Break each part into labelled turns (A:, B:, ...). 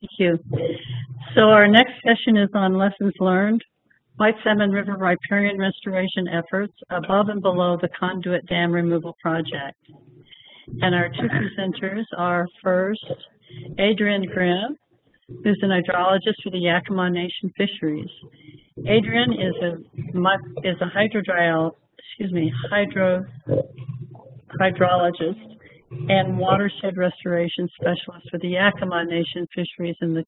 A: Thank you. So our next session is on lessons learned, White Salmon River riparian restoration efforts above and below the Condit dam removal project. And our two presenters are first Adrianne Grimm, who's an hydrologist for the Yakama Nation Fisheries. Adrianne is a is a hydrodrial, excuse me, hydro hydrologist and watershed restoration specialist for the Yakama Nation Fisheries in the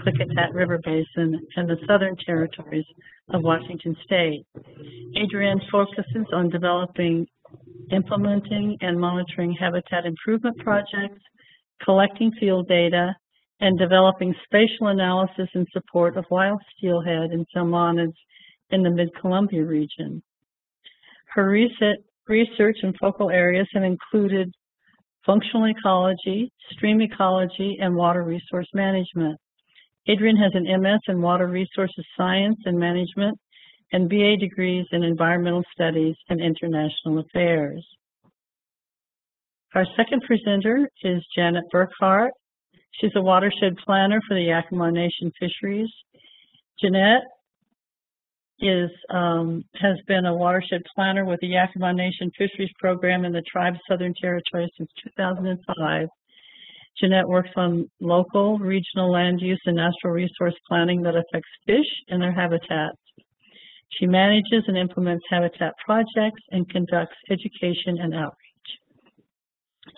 A: Klickitat River Basin and the Southern Territories of Washington State. Adrianne focuses on developing, implementing, and monitoring habitat improvement projects, collecting field data, and developing spatial analysis in support of wild steelhead and salmonids in the Mid-Columbia region. Her recent research and focal areas have included functional ecology, stream ecology, and water resource management. Adrianne has an MS in Water Resources Science and Management and BA degrees in Environmental Studies and International Affairs. Our second presenter is Janet Burkhardt. She's a watershed planner for the Yakama Nation Fisheries. Jeanette is um, has been a watershed planner with the Yakama Nation Fisheries Program in the Tribe's Southern Territory since 2005. Jeanette works on local, regional land use and natural resource planning that affects fish and their habitats. She manages and implements habitat projects and conducts education and outreach.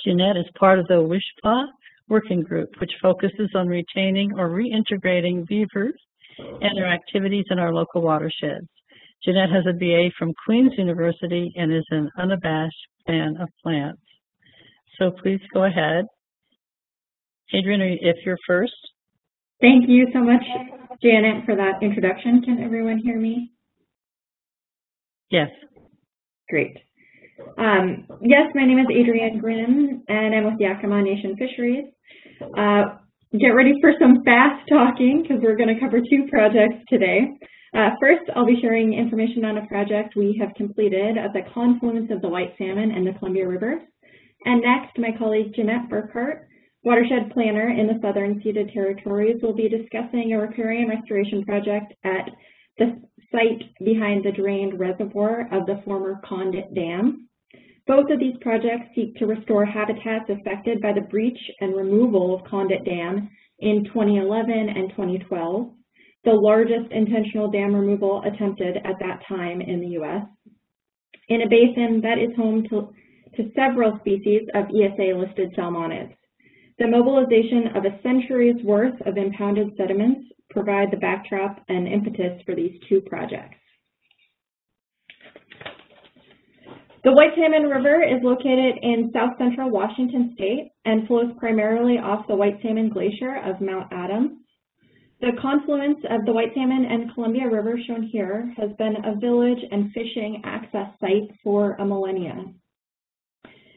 A: Jeanette is part of the WISHPA working group, which focuses on retaining or reintegrating beavers and their activities in our local watersheds. Jeanette has a BA from Queen's University and is an unabashed fan of plants. So please go ahead. Adrianne, if you're first.
B: Thank you so much, Janet, for that introduction. Can everyone hear me?
A: Yes.
B: Great. Um, yes, my name is Adrianne Grimm, and I'm with Yakama Nation Fisheries. Uh, get ready for some fast talking because we're going to cover two projects today. Uh, first, I'll be sharing information on a project we have completed at the confluence of the White Salmon and the Columbia Rivers. And next, my colleague Jeanette Burkhardt, watershed planner in the Southern Ceded Territories, will be discussing a riparian restoration project at the site behind the drained reservoir of the former Condit Dam. Both of these projects seek to restore habitats affected by the breach and removal of Condit Dam in 2011 and 2012, the largest intentional dam removal attempted at that time in the U.S. in a basin that is home to, to several species of ESA-listed salmonids. The mobilization of a century's worth of impounded sediments provide the backdrop and impetus for these two projects. The White Salmon River is located in south central Washington state and flows primarily off the White Salmon Glacier of Mount Adams. The confluence of the White Salmon and Columbia River shown here has been a village and fishing access site for a millennia.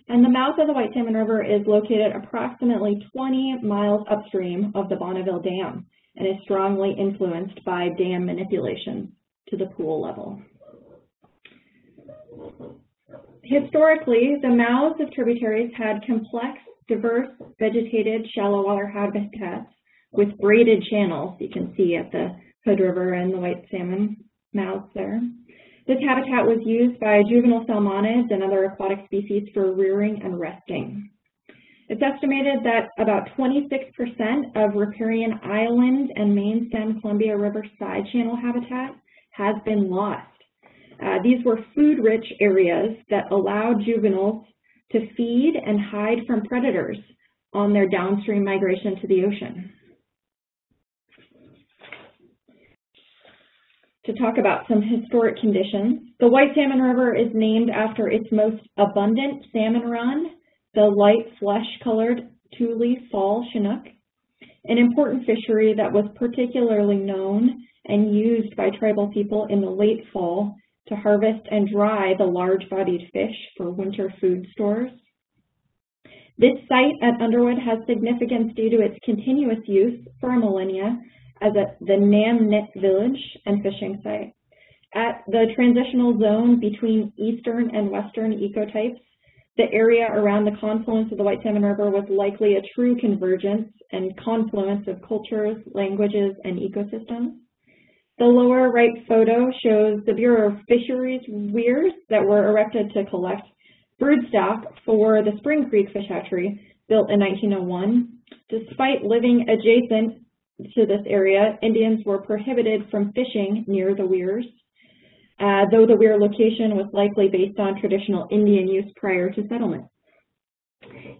B: And the mouth of the White Salmon River is located approximately 20 miles upstream of the Bonneville Dam and is strongly influenced by dam manipulation to the pool level. Historically, the mouths of tributaries had complex, diverse, vegetated, shallow water habitats with braided channels you can see at the Hood River and the White Salmon mouths there. This habitat was used by juvenile salmonids and other aquatic species for rearing and resting. It's estimated that about 26% of riparian island and main stem Columbia River side channel habitat has been lost uh, these were food-rich areas that allowed juveniles to feed and hide from predators on their downstream migration to the ocean. To talk about some historic conditions, the White Salmon River is named after its most abundant salmon run, the light flesh-colored Tule fall Chinook, an important fishery that was particularly known and used by tribal people in the late fall to harvest and dry the large-bodied fish for winter food stores. This site at Underwood has significance due to its continuous use for millennia as a, the Namnit village and fishing site. At the transitional zone between eastern and western ecotypes, The area around the confluence of the White Salmon River was likely a true convergence and confluence of cultures, languages, and ecosystems. The lower right photo shows the Bureau of Fisheries weirs that were erected to collect broodstock for the Spring Creek Fish Hatchery, built in 1901. Despite living adjacent to this area, Indians were prohibited from fishing near the weirs, uh, though the weir location was likely based on traditional Indian use prior to settlement.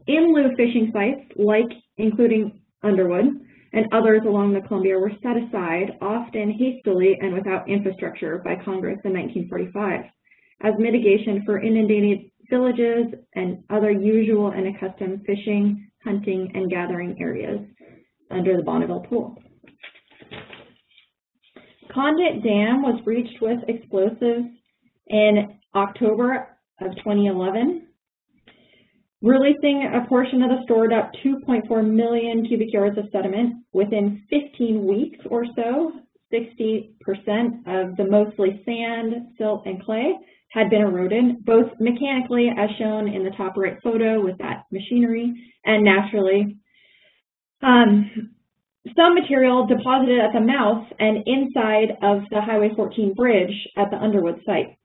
B: In lieu fishing sites, like including Underwood, and others along the Columbia were set aside, often hastily and without infrastructure, by Congress in 1945 as mitigation for inundated villages and other usual and accustomed fishing, hunting, and gathering areas under the Bonneville Pool. Condit Dam was breached with explosives in October of 2011, releasing a portion of the stored up 2.4 million cubic yards of sediment within 15 weeks or so. 60% of the mostly sand, silt, and clay had been eroded, both mechanically as shown in the top right photo with that machinery, and naturally. Um, some material deposited at the mouth and inside of the Highway 14 bridge at the Underwood site,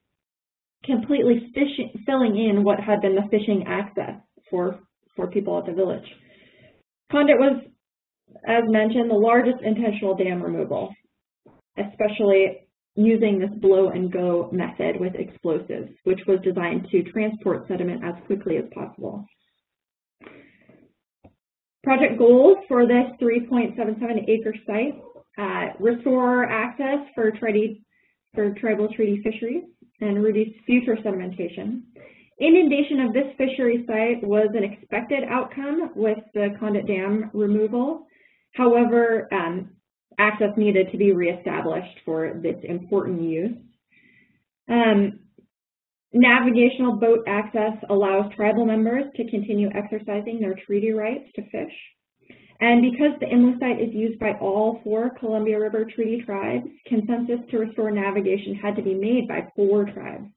B: completely fishing, filling in what had been the fishing access for, for people at the village. Condit was, as mentioned, the largest intentional dam removal, especially using this blow and go method with explosives, which was designed to transport sediment as quickly as possible. Project goals for this 3.77 acre site, uh, restore access for, treaty, for tribal treaty fisheries and reduce future sedimentation. Inundation of this fishery site was an expected outcome with the Condit Dam removal. However, um, access needed to be reestablished for this important use. Um, Navigational boat access allows tribal members to continue exercising their treaty rights to fish. And because the inlet site is used by all four Columbia River Treaty tribes, consensus to restore navigation had to be made by four tribes,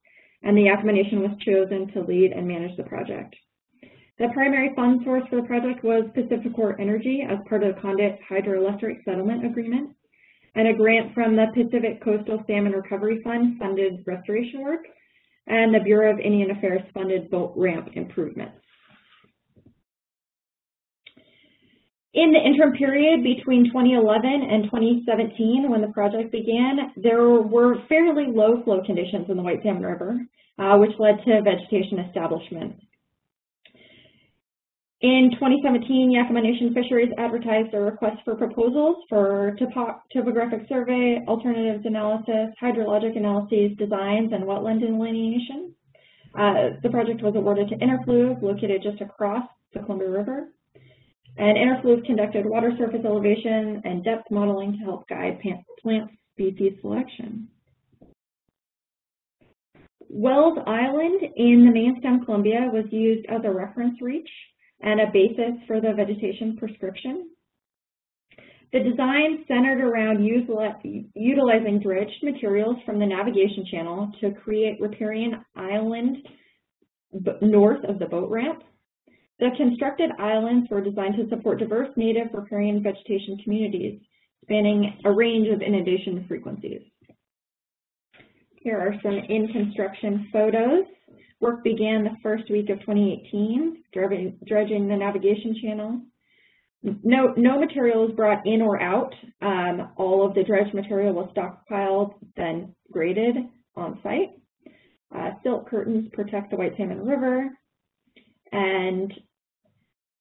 B: and the Yakama Nation was chosen to lead and manage the project. The primary fund source for the project was Pacific PacifiCorp Energy as part of the Condit Hydroelectric Settlement Agreement, and a grant from the Pacific Coastal Salmon Recovery Fund funded restoration work, and the Bureau of Indian Affairs funded boat ramp improvements. In the interim period between 2011 and 2017, when the project began, there were fairly low flow conditions in the White Salmon River, uh, which led to vegetation establishment. In 2017, Yakama Nation Fisheries advertised a request for proposals for topo topographic survey, alternatives analysis, hydrologic analyses, designs, and wetland delineation. Uh, the project was awarded to Inter-Fluve, located just across the Columbia River. And Inter-Fluve conducted water surface elevation and depth modeling to help guide plant species selection. Wells Island in the main stem Columbia was used as a reference reach and a basis for the vegetation prescription. The design centered around utilizing dredged materials from the navigation channel to create riparian island north of the boat ramp. The constructed islands were designed to support diverse native riparian vegetation communities, spanning a range of inundation frequencies. Here are some in-construction photos. Work began the first week of 2018, dredging the navigation channel. No, no material was brought in or out. Um, all of the dredged material was stockpiled, then graded on site. Uh, silt curtains protect the White Salmon River, and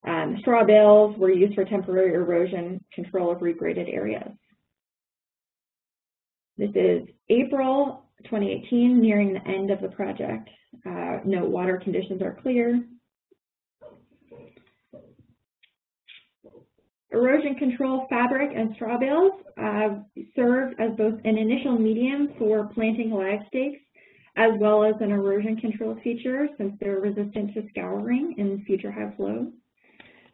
B: um, straw bales were used for temporary erosion control of regraded areas. This is April 2018, nearing the end of the project. Uh, note water conditions are clear. Erosion control fabric and straw bales uh, serve as both an initial medium for planting live stakes as well as an erosion control feature since they're resistant to scouring in future high flow.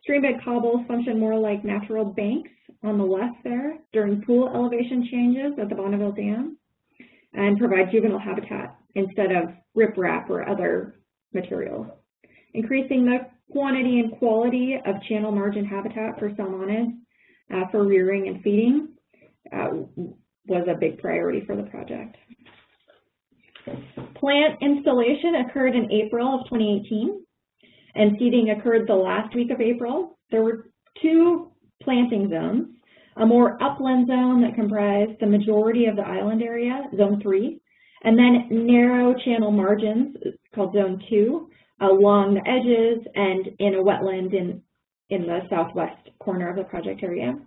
B: Streambed cobbles function more like natural banks on the left there during pool elevation changes at the Bonneville Dam and provide juvenile habitat instead of riprap or other materials. increasing the quantity and quality of channel margin habitat for salmonids uh, for rearing and feeding uh, was a big priority for the project. Plant installation occurred in April of 2018, and seeding occurred the last week of April. There were two planting zones, a more upland zone that comprised the majority of the island area, zone three, and then narrow channel margins called zone two along the edges and in a wetland in, in the southwest corner of the project area.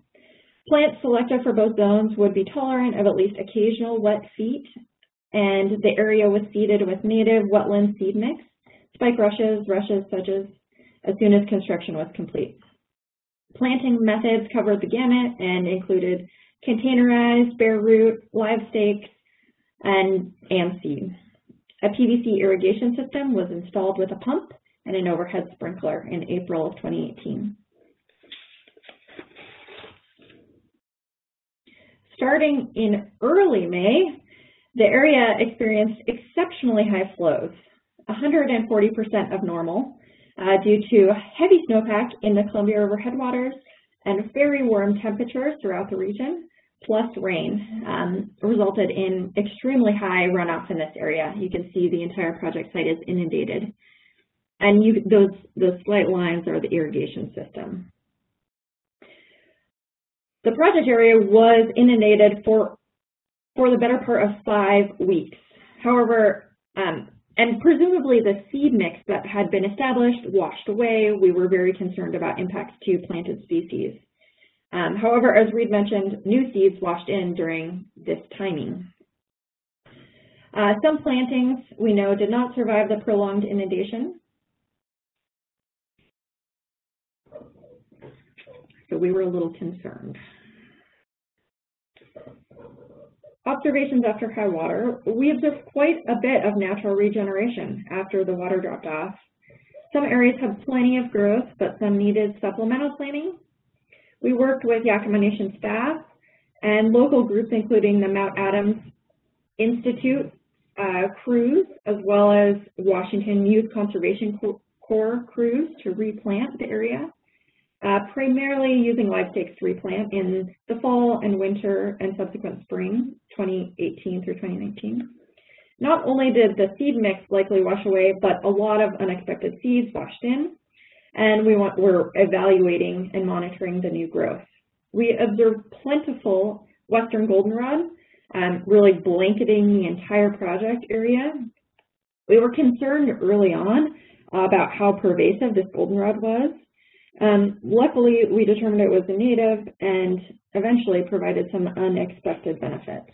B: Plants selected for both zones would be tolerant of at least occasional wet feet, and the area was seeded with native wetland seed mix, spike rushes, rushes, sedges, as as soon as construction was complete. Planting methods covered the gamut and included containerized, bare root, live stakes, and, and seed. A PVC irrigation system was installed with a pump and an overhead sprinkler in April of 2018. Starting in early May, the area experienced exceptionally high flows, 140% of normal, uh, due to heavy snowpack in the Columbia River headwaters and very warm temperatures throughout the region, plus rain, um, resulted in extremely high runoff in this area. You can see the entire project site is inundated. And you, those, those slight lines are the irrigation system. The project area was inundated for, for the better part of five weeks. However, um, and presumably the seed mix that had been established washed away. We were very concerned about impacts to planted species. Um, however, as Reed mentioned, new seeds washed in during this timing. Uh, some plantings we know did not survive the prolonged inundation. So we were a little concerned. Observations after high water, we observed quite a bit of natural regeneration after the water dropped off. Some areas had plenty of growth, but some needed supplemental planting. We worked with Yakama Nation staff and local groups, including the Mount Adams Institute uh, crews, as well as Washington Youth Conservation Corps crews to replant the area uh, primarily using live stakes to replant in the fall and winter and subsequent spring, 2018 through 2019. Not only did the seed mix likely wash away, but a lot of unexpected seeds washed in, and we want, we're evaluating and monitoring the new growth. We observed plentiful western goldenrod, um, really blanketing the entire project area. We were concerned early on about how pervasive this goldenrod was, um, luckily, we determined it was a native and eventually provided some unexpected benefits.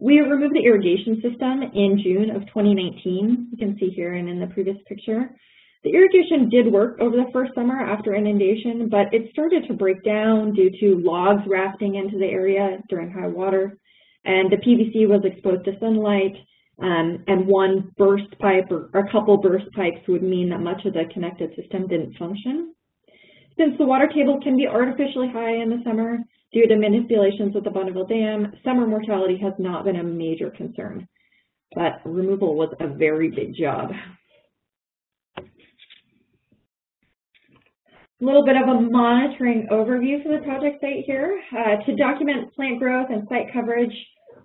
B: We removed the irrigation system in June of 2019. You can see here and in the previous picture. The irrigation did work over the first summer after inundation, but it started to break down due to logs rafting into the area during high water, and the PVC was exposed to sunlight, um, and one burst pipe or, or a couple burst pipes would mean that much of the connected system didn't function. Since the water table can be artificially high in the summer due to manipulations at the Bonneville Dam, summer mortality has not been a major concern, but removal was a very big job. A little bit of a monitoring overview for the project site here. Uh, to document plant growth and site coverage,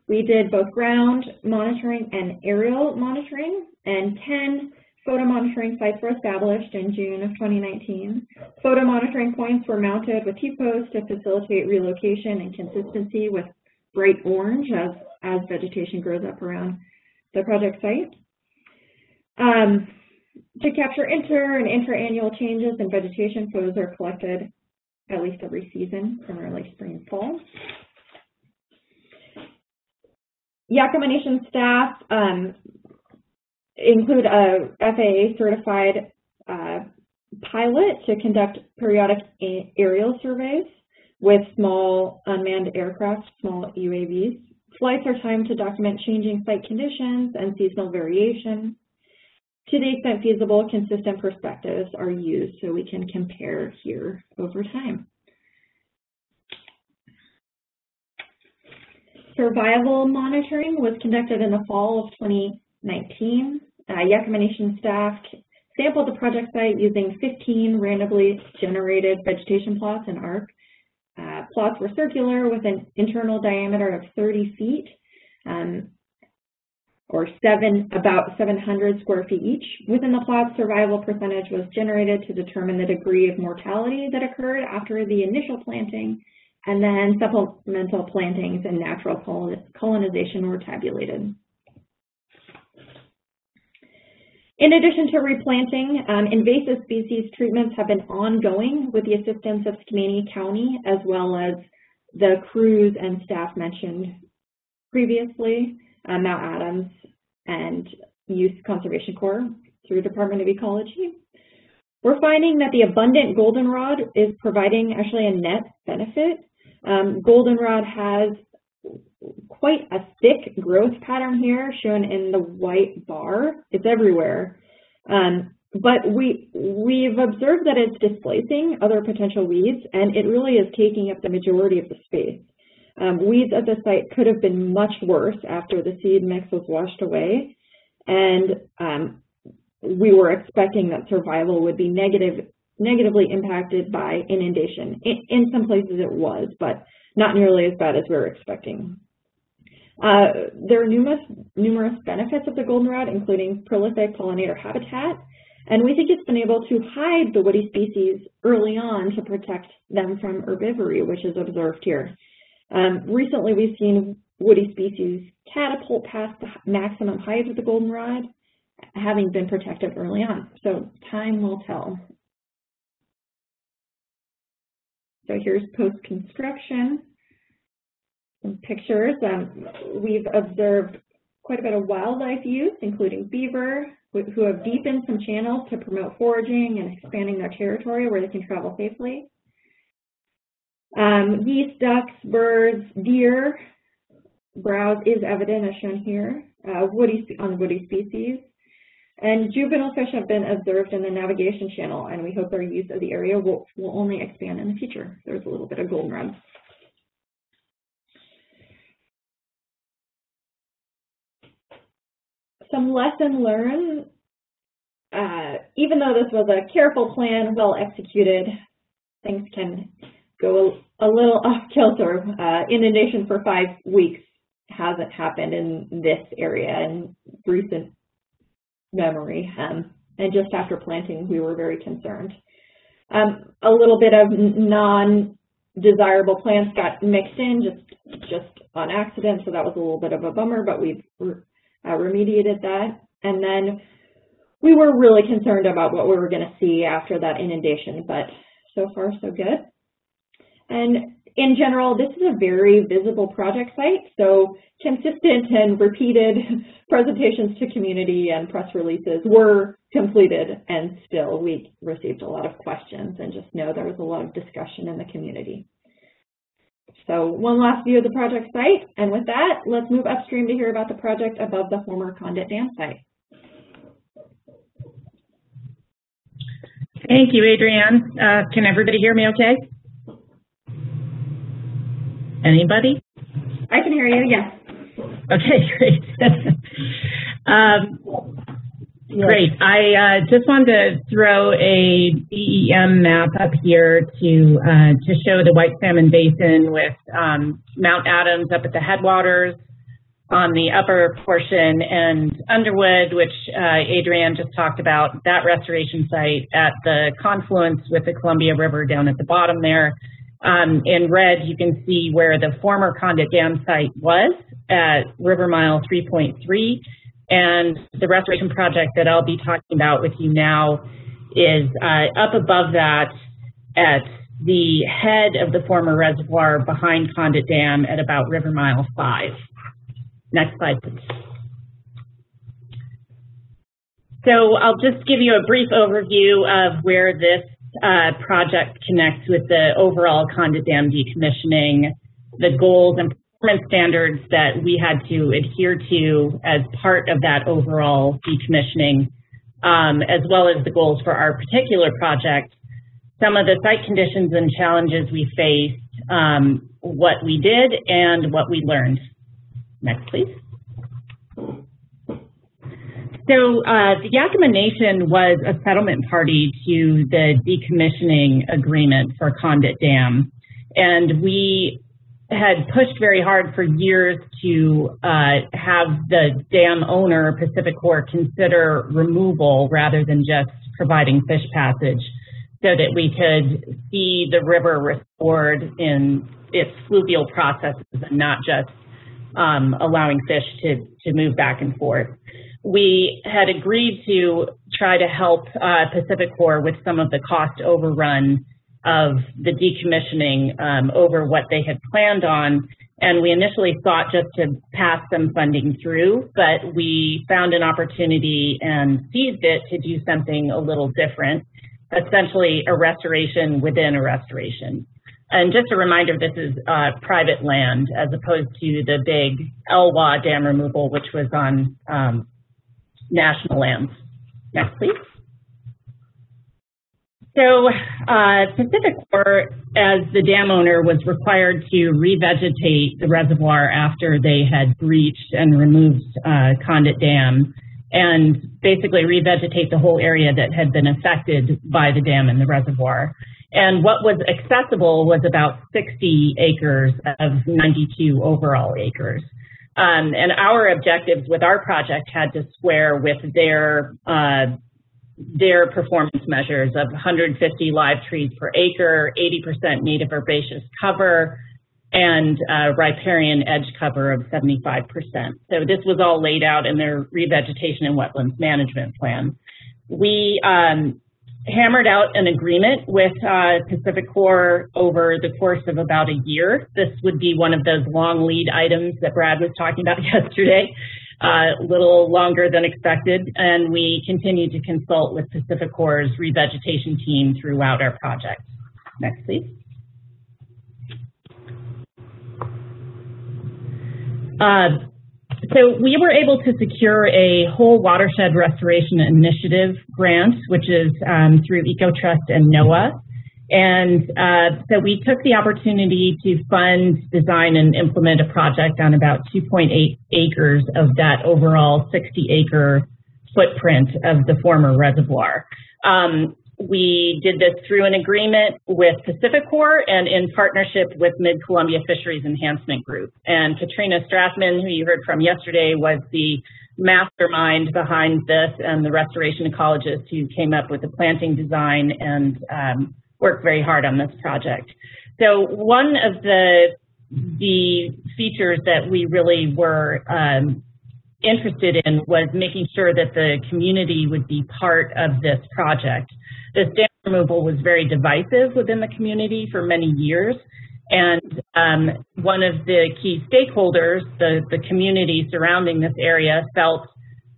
B: we did both ground monitoring and aerial monitoring, and 10 photo monitoring sites were established in June of 2019. Photo monitoring points were mounted with T-posts to facilitate relocation and consistency with bright orange as, as vegetation grows up around the project site. Um, to capture inter and intra-annual changes in vegetation, photos are collected at least every season, primarily spring and fall. Yakama Nation staff um, include a FAA certified uh, pilot to conduct periodic aerial surveys with small unmanned aircraft, small UAVs. Flights are timed to document changing site conditions and seasonal variation. To the extent feasible, consistent perspectives are used so we can compare here over time. Survival monitoring was conducted in the fall of 2019. uh, Yakama Nation staff sampled the project site using 15 randomly generated vegetation plots in ARC. Uh, plots were circular with an internal diameter of 30 feet, um, or seven, about 700 square feet each. Within the plot, survival percentage was generated to determine the degree of mortality that occurred after the initial planting, and then supplemental plantings and natural colonization were tabulated. In addition to replanting, um, invasive species treatments have been ongoing with the assistance of Skamania County as well as the crews and staff mentioned previously, uh, Mount Adams and Youth Conservation Corps through Department of Ecology. We're finding that the abundant goldenrod is providing actually a net benefit. Um, goldenrod has quite a thick growth pattern here shown in the white bar. It's everywhere. Um, but we, we've observed that it's displacing other potential weeds and it really is taking up the majority of the space. Um, weeds at the site could have been much worse after the seed mix was washed away and um, we were expecting that survival would be negative, negatively impacted by inundation. In, in some places it was, but not nearly as bad as we were expecting. Uh, there are numerous, numerous benefits of the goldenrod, including prolific pollinator habitat, and we think it's been able to hide the woody species early on to protect them from herbivory, which is observed here. Um, recently, we've seen woody species catapult past the maximum height of the goldenrod, having been protected early on. So time will tell. So here's post-construction some pictures. Um, we've observed quite a bit of wildlife use, including beaver, who have deepened some channels to promote foraging and expanding their territory where they can travel safely. Um, geese, ducks, birds, deer, browse is evident as shown here uh, woody, on woody species. And juvenile fish have been observed in the navigation channel, and we hope their use of the area will, will only expand in the future. There's a little bit of goldenrod. some lesson learned, uh, even though this was a careful plan, well executed, things can go a, a little off kilter. Uh, inundation for five weeks hasn't happened in this area in recent memory. Um, and just after planting, we were very concerned. Um, a little bit of non-desirable plants got mixed in just just on accident, so that was a little bit of a bummer, but we've uh, remediated that. And then we were really concerned about what we were going to see after that inundation, but so far so good. And in general, this is a very visible project site, so consistent and repeated presentations to community and press releases were completed, and still we received a lot of questions and just know there was a lot of discussion in the community. So one last view of the project site, and with that, let's move upstream to hear about the project above the former Condit Dam site.
C: Thank you, Adrianne. Uh, can everybody hear me okay? Anybody?
B: I can hear you, yes.
C: Okay, great. um, Great. I uh, just wanted to throw a BEM map up here to uh, to show the White Salmon Basin with um, Mount Adams up at the headwaters on the upper portion and Underwood, which uh, Adrianne just talked about, that restoration site at the confluence with the Columbia River down at the bottom there. Um, in red, you can see where the former Condit Dam site was at River Mile 3.3 and the restoration project that I'll be talking about with you now is uh, up above that at the head of the former reservoir behind Condit Dam at about River Mile 5. Next slide, please. So I'll just give you a brief overview of where this uh, project connects with the overall Condit Dam decommissioning, the goals and performance standards that we had to adhere to as part of that overall decommissioning, um, as well as the goals for our particular project, some of the site conditions and challenges we faced, um, what we did, and what we learned. Next, please. So uh, the Yakama Nation was a settlement party to the decommissioning agreement for Condit Dam. And we had pushed very hard for years to uh, have the dam owner, PacifiCorp, consider removal rather than just providing fish passage so that we could see the river restored in its fluvial processes and not just um, allowing fish to, to move back and forth. We had agreed to try to help uh, PacifiCorp with some of the cost overrun of the decommissioning um, over what they had planned on. And we initially thought just to pass some funding through, but we found an opportunity and seized it to do something a little different, essentially a restoration within a restoration. And just a reminder, this is uh, private land as opposed to the big Elwha dam removal, which was on um, national lands. Next, please. So uh, PacifiCorp, as the dam owner, was required to revegetate the reservoir after they had breached and removed uh, Condit Dam and basically revegetate the whole area that had been affected by the dam and the reservoir. And what was accessible was about 60 acres of 92 overall acres. Um, and our objectives with our project had to square with their uh, their performance measures of 150 live trees per acre, 80% native herbaceous cover, and uh, riparian edge cover of 75%. So this was all laid out in their revegetation and wetlands management plan. We um, hammered out an agreement with uh, PacifiCorp over the course of about a year. This would be one of those long lead items that Brad was talking about yesterday a little longer than expected, and we continue to consult with PacifiCorp's revegetation team throughout our project. Next, please. Uh, so we were able to secure a whole watershed restoration initiative grant, which is um, through EcoTrust and NOAA. And uh, so we took the opportunity to fund, design, and implement a project on about 2.8 acres of that overall 60 acre footprint of the former reservoir. Um, we did this through an agreement with PacifiCorp and in partnership with Mid-Columbia Fisheries Enhancement Group. And Katrina Strathman, who you heard from yesterday, was the mastermind behind this and the restoration ecologist who came up with the planting design and um, worked very hard on this project. So one of the the features that we really were um, interested in was making sure that the community would be part of this project. This dam removal was very divisive within the community for many years, and um, one of the key stakeholders, the, the community surrounding this area, felt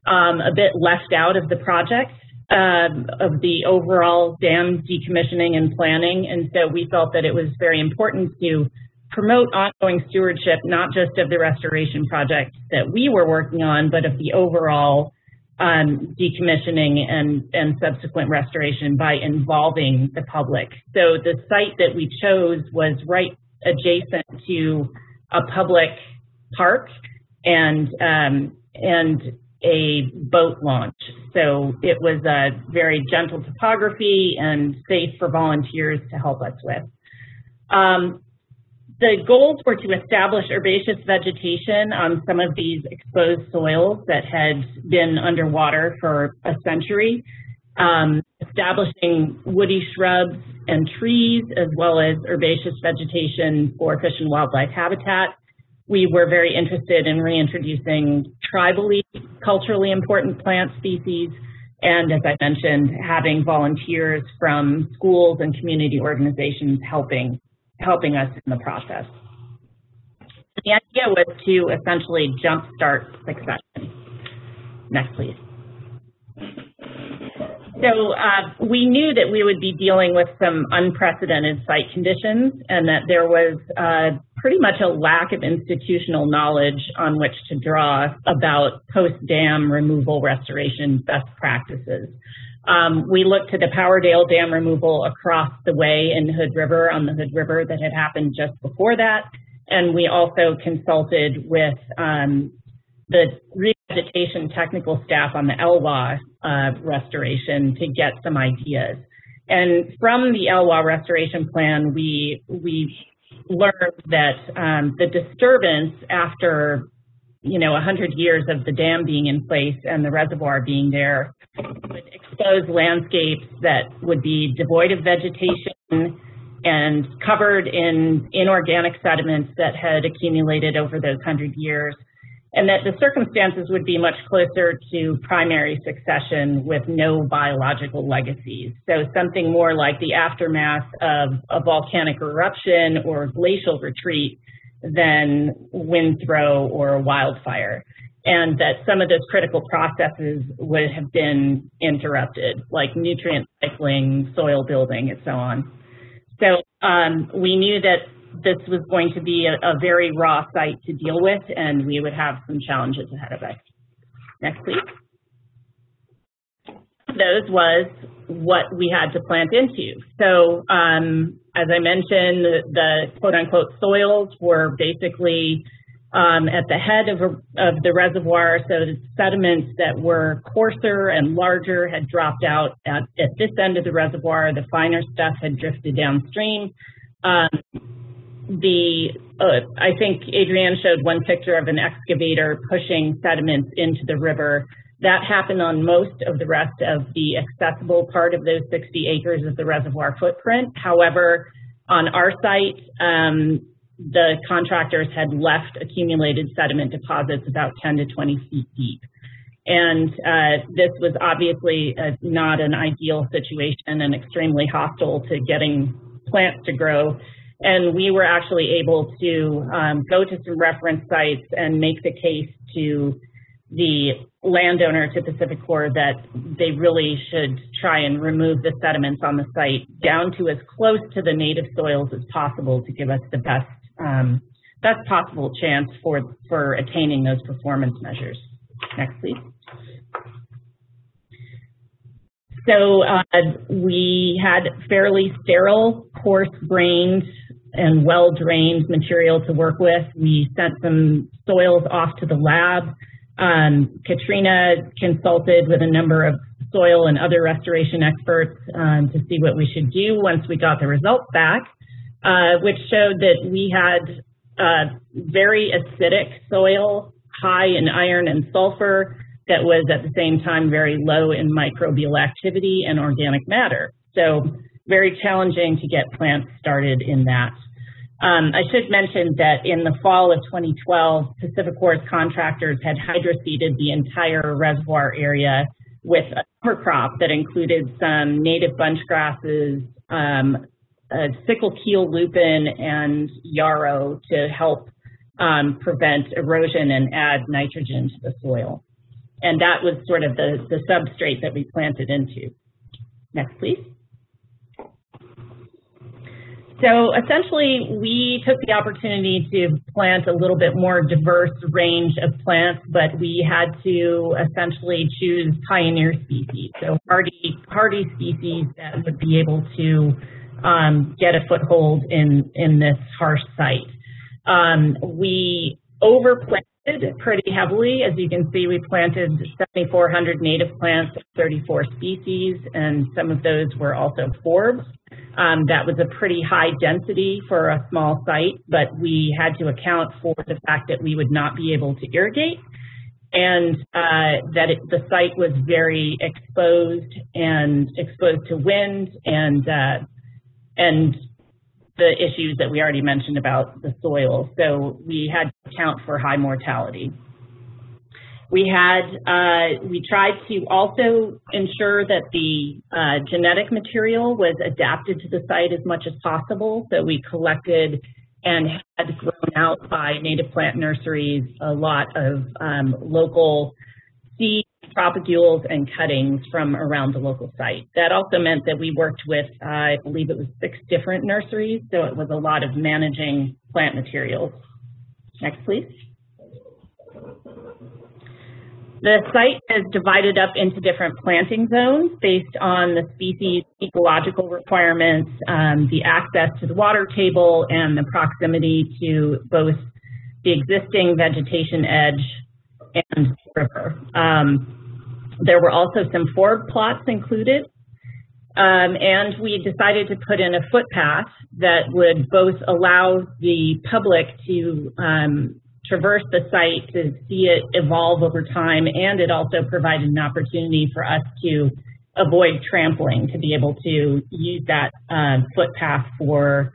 C: um, a bit left out of the project um, of the overall dam decommissioning and planning. And so we felt that it was very important to promote ongoing stewardship, not just of the restoration project that we were working on, but of the overall um, decommissioning and, and subsequent restoration by involving the public. So the site that we chose was right adjacent to a public park and um, and a boat launch. So it was a very gentle topography and safe for volunteers to help us with. Um, the goals were to establish herbaceous vegetation on some of these exposed soils that had been underwater for a century, um, establishing woody shrubs and trees, as well as herbaceous vegetation for fish and wildlife habitat, we were very interested in reintroducing tribally, culturally important plant species, and as I mentioned, having volunteers from schools and community organizations helping, helping us in the process. The idea was to essentially jumpstart succession. Next, please. So uh, we knew that we would be dealing with some unprecedented site conditions and that there was uh, pretty much a lack of institutional knowledge on which to draw about post-dam removal restoration best practices. Um, we looked to the Powerdale Dam removal across the way in Hood River, on the Hood River that had happened just before that. And we also consulted with um, the vegetation technical staff on the Elwha uh, restoration to get some ideas. And from the Elwha restoration plan, we we learned that um, the disturbance after you know 100 years of the dam being in place and the reservoir being there would expose landscapes that would be devoid of vegetation and covered in inorganic sediments that had accumulated over those 100 years and that the circumstances would be much closer to primary succession with no biological legacies. So something more like the aftermath of a volcanic eruption or glacial retreat than wind throw or wildfire. And that some of those critical processes would have been interrupted, like nutrient cycling, soil building, and so on. So um, we knew that this was going to be a, a, very raw site to deal with, and we would have some challenges ahead of us. Next, please. Those was what we had to plant into. So, um, as I mentioned, the, the quote-unquote soils were basically um, at the head of, a, of the reservoir, so the sediments that were coarser and larger had dropped out at, at this end of the reservoir. The finer stuff had drifted downstream. Um, the uh, I think Adrianne showed one picture of an excavator pushing sediments into the river. That happened on most of the rest of the accessible part of those 60 acres of the reservoir footprint. However, on our site, um, the contractors had left accumulated sediment deposits about 10 to 20 feet deep. And uh, this was obviously uh, not an ideal situation and extremely hostile to getting plants to grow and we were actually able to um, go to some reference sites and make the case to the landowner to PacifiCorp that they really should try and remove the sediments on the site down to as close to the native soils as possible to give us the best um, best possible chance for, for attaining those performance measures. Next, please. So uh, we had fairly sterile, coarse-grained and well-drained material to work with. We sent some soils off to the lab. Um, Katrina consulted with a number of soil and other restoration experts um, to see what we should do once we got the results back, uh, which showed that we had uh, very acidic soil, high in iron and sulfur, that was at the same time very low in microbial activity and organic matter. So very challenging to get plants started in that. Um, I should mention that in the fall of 2012, PacifiCorp contractors had hydroseeded the entire reservoir area with a cover crop that included some native bunch grasses, um, sickle keel lupin, and yarrow to help um, prevent erosion and add nitrogen to the soil. And that was sort of the, the substrate that we planted into. Next, please. So essentially, we took the opportunity to plant a little bit more diverse range of plants, but we had to essentially choose pioneer species, so hardy, hardy species that would be able to um, get a foothold in, in this harsh site. Um, we overplanted pretty heavily. As you can see, we planted 7,400 native plants, 34 species, and some of those were also forbs. Um, that was a pretty high density for a small site, but we had to account for the fact that we would not be able to irrigate and uh, that it, the site was very exposed and exposed to wind and uh, and the issues that we already mentioned about the soil. So we had to account for high mortality. We had, uh, we tried to also ensure that the uh, genetic material was adapted to the site as much as possible. So we collected and had grown out by native plant nurseries a lot of um, local seed propagules and cuttings from around the local site. That also meant that we worked with, uh, I believe it was six different nurseries, so it was a lot of managing plant materials. Next, please. The site is divided up into different planting zones based on the species ecological requirements, um, the access to the water table, and the proximity to both the existing vegetation edge and river. Um, there were also some forward plots included, um, and we decided to put in a footpath that would both allow the public to um, traverse the site to see it evolve over time, and it also provided an opportunity for us to avoid trampling, to be able to use that uh, footpath for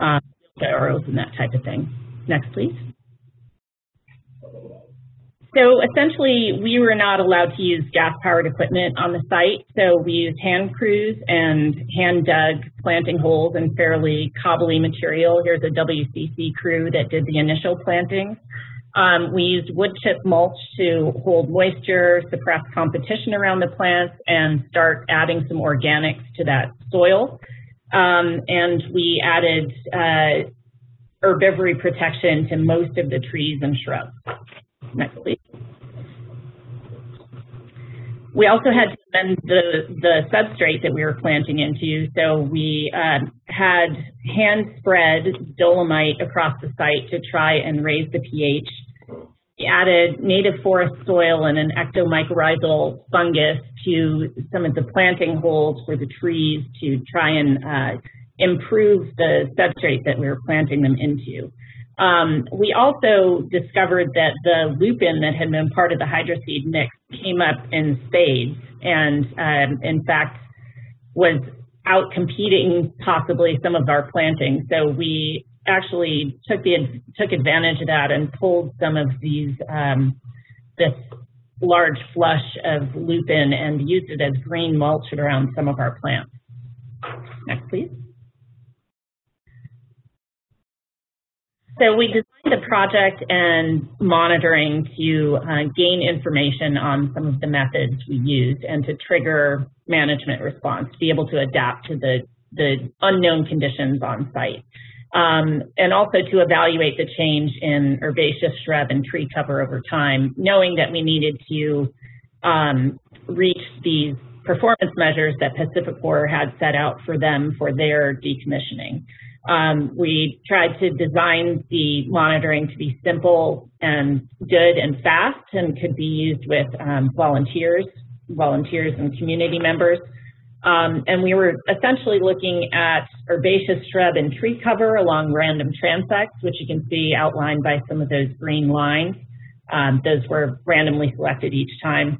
C: um, arrows and that type of thing. Next, please. So essentially, we were not allowed to use gas-powered equipment on the site, so we used hand crews and hand-dug planting holes in fairly cobbly material. Here's a WCC crew that did the initial plantings. Um, we used wood chip mulch to hold moisture, suppress competition around the plants, and start adding some organics to that soil. Um, and we added uh, herbivory protection to most of the trees and shrubs. Next, please. We also had to amend the, the substrate that we were planting into, so we uh, had hand spread dolomite across the site to try and raise the pH. We added native forest soil and an ectomycorrhizal fungus to some of the planting holes for the trees to try and uh, improve the substrate that we were planting them into. Um, we also discovered that the lupin that had been part of the hydroseed mix came up in spades and um, in fact was out competing possibly some of our planting. So we actually took the took advantage of that and pulled some of these um, this large flush of lupin and used it as green mulch around some of our plants. Next, please. So we designed the project and monitoring to uh, gain information on some of the methods we used and to trigger management response, to be able to adapt to the, the unknown conditions on site. Um, and also to evaluate the change in herbaceous shrub and tree cover over time, knowing that we needed to um, reach these performance measures that PacifiCorp had set out for them for their decommissioning. Um, we tried to design the monitoring to be simple and good and fast and could be used with um, volunteers, volunteers and community members. Um, and we were essentially looking at herbaceous shrub and tree cover along random transects, which you can see outlined by some of those green lines. Um, those were randomly selected each time.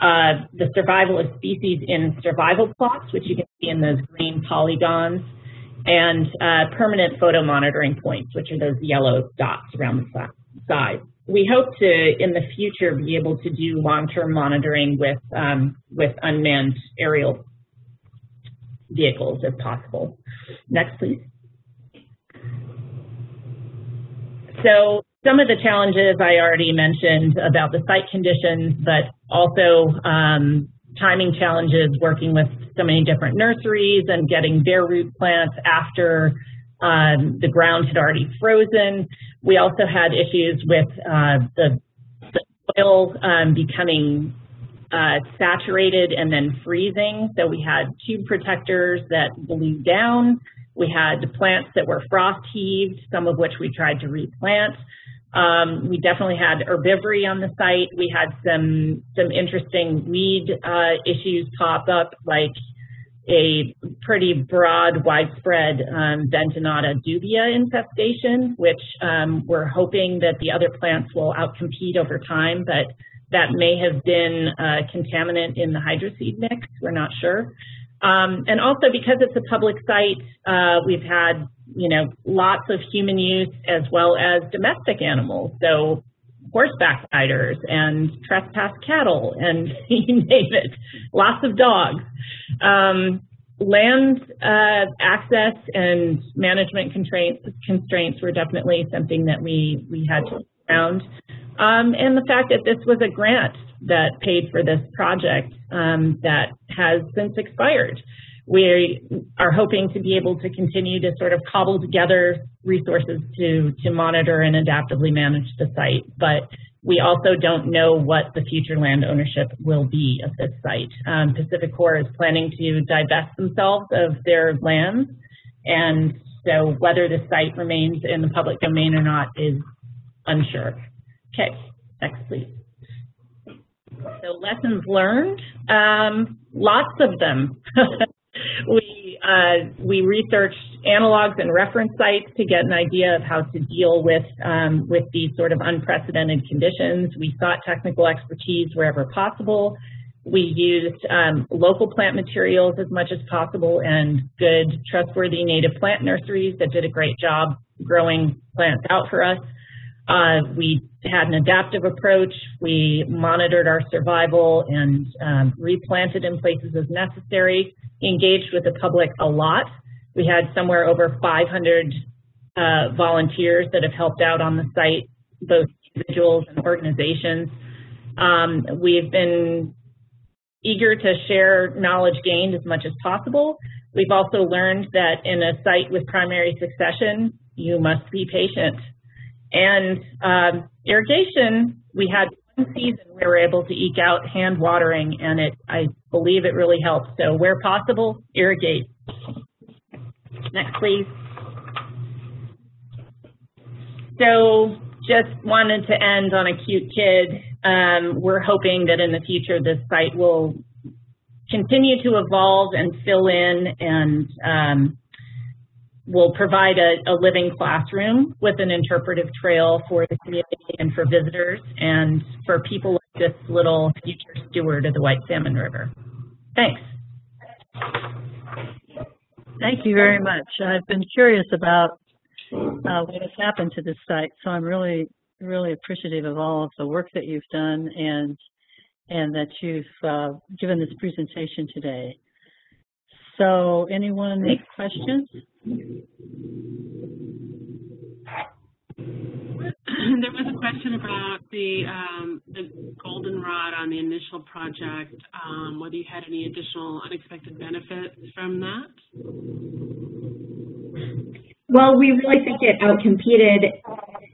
C: Uh, the survival of species in survival plots, which you can see in those green polygons and uh, permanent photo monitoring points, which are those yellow dots around the side. We hope to, in the future, be able to do long-term monitoring with, um, with unmanned aerial vehicles if possible. Next, please. So some of the challenges I already mentioned about the site conditions, but also um, timing challenges working with so many different nurseries and getting bare root plants after um, the ground had already frozen. We also had issues with uh, the, the, soil um, becoming uh, saturated and then freezing. So we had tube protectors that blew down. We had plants that were frost heaved, some of which we tried to replant. Um, we definitely had herbivory on the site. We had some some interesting weed uh, issues pop up, like a pretty broad, widespread um, dubia infestation, which um, we're hoping that the other plants will outcompete over time, but that may have been a contaminant in the hydroseed mix. We're not sure. Um, and also because it's a public site, uh, we've had, you know, lots of human use as well as domestic animals. So horseback riders and trespass cattle and you name it, lots of dogs. Um, land uh, access and management constraints, constraints were definitely something that we, we had to around. Um, and the fact that this was a grant that paid for this project um, that has since expired. We are hoping to be able to continue to sort of cobble together resources to, to monitor and adaptively manage the site, but we also don't know what the future land ownership will be of this site. Um, PacifiCorp is planning to divest themselves of their lands, and so whether the site remains in the public domain or not is unsure. Okay, next please. So lessons learned, um, lots of them. we uh, we researched analogs and reference sites to get an idea of how to deal with um, with these sort of unprecedented conditions. We sought technical expertise wherever possible. We used um, local plant materials as much as possible and good, trustworthy native plant nurseries that did a great job growing plants out for us. Uh, we had an adaptive approach. We monitored our survival and um, replanted in places as necessary, engaged with the public a lot. We had somewhere over 500 uh, volunteers that have helped out on the site, both individuals and organizations. Um, we've been eager to share knowledge gained as much as possible. We've also learned that in a site with primary succession, you must be patient. And um, irrigation, we had one season we were able to eke out hand watering, and it I believe it really helped. So where possible, irrigate. Next, please. So just wanted to end on a cute kid. Um, we're hoping that in the future this site will continue to evolve and fill in and um, will provide a, a, living classroom with an interpretive trail for the community and for visitors and for people like this little future steward of the White Salmon River. Thanks.
A: Thank you very much. I've been curious about uh, what has happened to this site, so I'm really, really appreciative of all of the work that you've done and and that you've uh, given this presentation today. So anyone make questions?
D: There was a question about the um, the goldenrod on the initial project, um, whether you had any additional unexpected benefits from that?
B: Well, we really think it outcompeted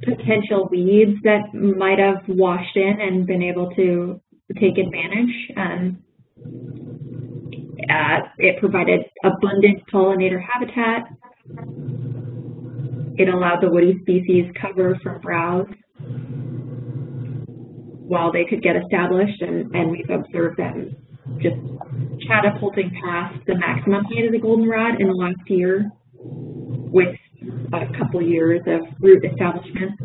B: potential weeds that might have washed in and been able to take advantage. Um, it provided abundant pollinator habitat. It allowed the woody species cover from browse while they could get established, and, and we've observed them just catapulting past the maximum height of the goldenrod in the last year with a couple years of root establishment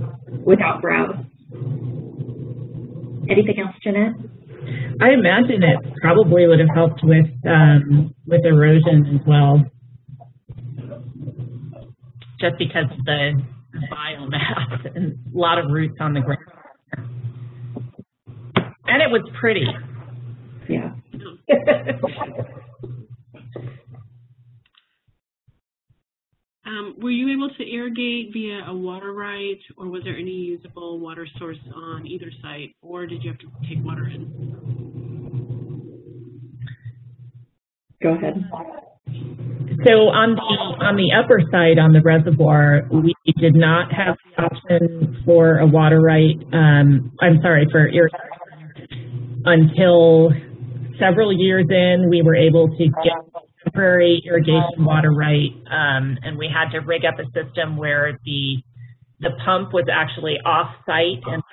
B: without browse. Anything else, Jeanette?
C: I imagine it probably would have helped with um, with erosion as well, just because of the biomass and a lot of roots on the ground. And it was pretty.
B: Yeah.
D: Um, were you able to irrigate via a water right, or was there any usable water source on either site, or did you have to take water in?
B: Go ahead.
C: So on the on the upper side, on the reservoir, we did not have the option for a water right. Um, I'm sorry for irrigation until several years in. We were able to get temporary irrigation water right, um, and we had to rig up a system where the the pump was actually off site and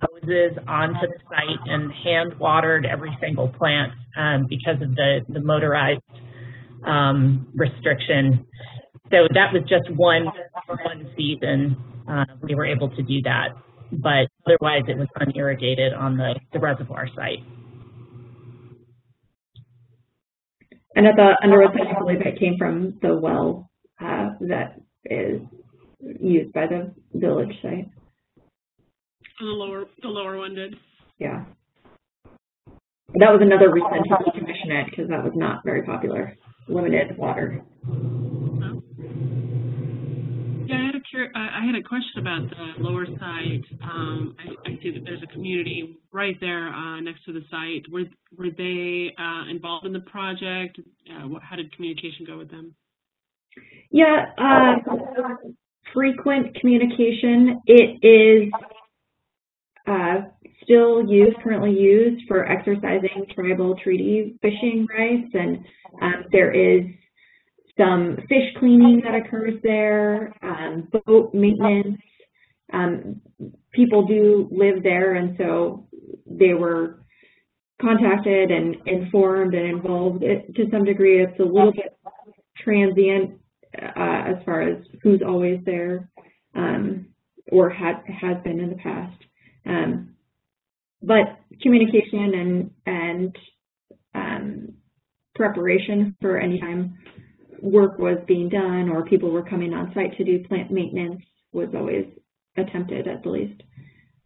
C: hoses onto the site and hand watered every single plant um, because of the the motorized um, restriction. So that was just one one season uh, we were able to do that, but otherwise it was unirrigated on the, the reservoir site.
B: And at the Underwood site, I believe it came from the well uh, that is used by the village site.
D: The lower, the lower one did.
B: Yeah. That was another reason to decommission it because that was not very popular. Limited water.
D: Yeah, I had a I had a question about the lower site. Um, I, I, see that there's a community right there uh, next to the site. Were were they uh, involved in the project? Uh, what, how did communication go with them?
B: Yeah, uh, frequent communication. It is uh, still used, currently used for exercising tribal treaty fishing rights, and um, there is some fish cleaning that occurs there, um, boat maintenance. Um, people do live there, and so they were contacted and informed and involved it, to some degree. It's a little bit transient uh, as far as who's always there um, or had, has been in the past. Um, but communication and, and um, preparation for any time work was being done or people were coming on site to do plant maintenance was always attempted at the least.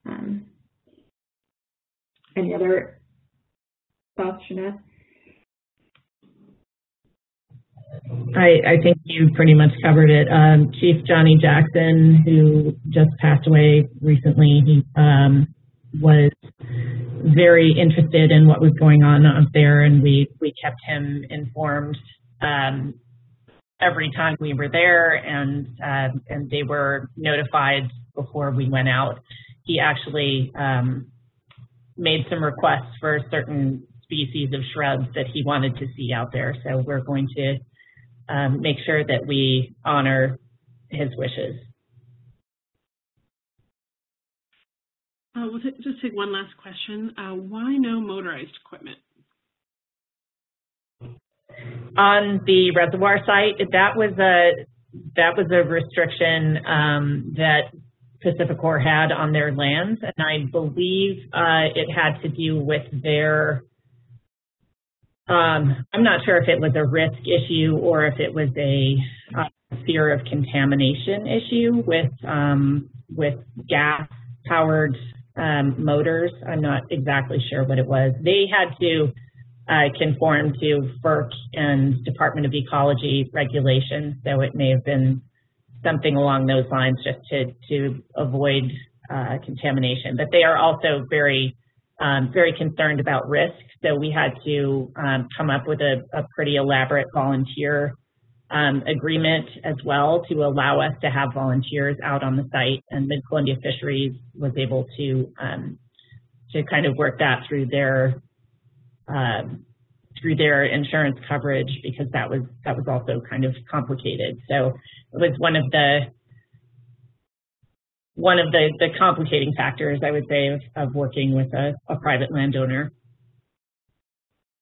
B: Um, any other thoughts, Jeanette?
C: I, I think you pretty much covered it. Um, Chief Johnny Jackson, who just passed away recently, he um, was very interested in what was going on out there, and we, we kept him informed um, every time we were there, and uh, and they were notified before we went out. He actually um, made some requests for certain species of shrubs that he wanted to see out there. So we're going to um, make sure that we honor his wishes.
D: Uh, we'll just take one last question. Uh, why no motorized equipment?
C: On the reservoir site, that was a that was a restriction um, that PacifiCorp had on their lands, and I believe uh, it had to do with their. Um, I'm not sure if it was a risk issue or if it was a uh, fear of contamination issue with um, with gas powered um, motors. I'm not exactly sure what it was. They had to uh, conform to FERC and Department of Ecology regulations, so it may have been something along those lines just to, to avoid uh, contamination. But they are also very, um, very concerned about risk, so we had to um, come up with a, a pretty elaborate volunteer um, agreement as well to allow us to have volunteers out on the site, and Mid-Columbia Fisheries was able to um, to kind of work that through their um, through their insurance coverage because that was that was also kind of complicated. So it was one of the one of the, the complicating factors, I would say, of, of working with a, a private landowner.